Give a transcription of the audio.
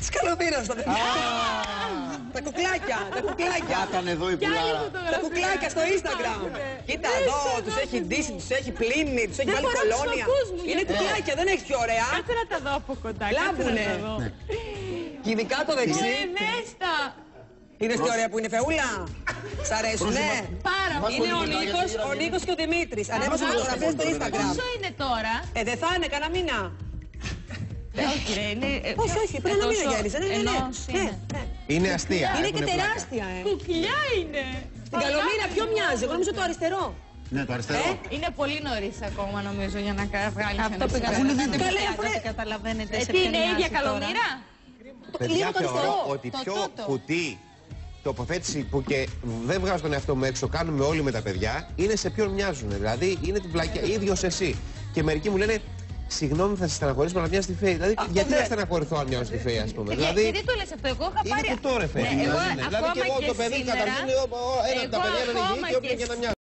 Τη καλομήρα τα παιδιά. Τα κουκλάκια, τα κουκλάκια. Ήταν εδώ η Κι άλλη πουλάρα. Τα φωτογραφία. κουκλάκια στο Instagram. Κοίτα εδώ, τους έχει ντύσει, τους έχει πλύνει, τους έχει Δεν βάλει φοράω τους κολόνια. φακούς μου, Είναι γιατί- κουκλάκια, δεν έχει πιο ωραία. Κάτσε να τα δω από κοντά. κάτσε Λάμπουνε. να τα δω. Και ειδικά το Μου δεξί. ενέστα. Είναι τι ωραία που είναι φεούλα. Σ' αρέσουνε; Πάρα Μας πολύ. Είναι ο Πολύ Νίκος, για τη ο Νίκος και ο Δημήτρης. Ανέβασαν Μας φωτογραφίες στο Πολύ Instagram. Πόσο είναι τώρα; Ε, δεν θα είναι κανένα μήνα. Ε, Όχι, ρε, είναι. ε, Όχι, όχι, πριν ένα μήνα τόσο- γέννησε. Ναι, ναι, ναι. ενός Ναι, είναι. ναι. Είναι αστεία. Είναι και έχουνε πλάκα. τεράστια, ε. Κουκλιά είναι. Στην καλομήρα ποιο μοιάζει, εγώ νομίζω το αριστερό. Ναι, το αριστερό. Ε, Είναι πολύ νωρίς ακόμα νομίζω για να βγάλει Αυτό πήγα να Καλέ, πω. καλέ, Δεν αφού- καταλαβαίνετε Ε, σε τι ποιον είναι, η ίδια μοιάζει τώρα. καλομήρα; Παιδιά, λίγο το θεωρώ αριστερό. ότι Το πιο τότο. κουτί τοποθέτηση που και δεν βγάζω τον εαυτό μου έξω, κάνουμε όλοι με τα παιδιά, είναι σε ποιον μοιάζουν. Δηλαδή είναι την πλακιά, ίδιος εσύ. Και μερικοί μου λένε, Συγγνώμη, θα σε στεναχωρήσω, αλλά μοιάζει στη Φέη. Δηλαδή, γιατί ναι. να στεναχωρηθώ αν μοιάζω στη Φέη, ας πούμε; Ε, Δηλαδή, Γιατί το λες αυτό, εγώ είχα είναι πάρει. κουτό ρε Φέη. Ναι, μοιάζει, εγώ ναι. Δηλαδή και ακόμα εγώ και το παιδί σήμερα- καταρχήν, ένα από τα εγώ παιδιά είναι ακόμα γη και όποιον και και να μοιάζει.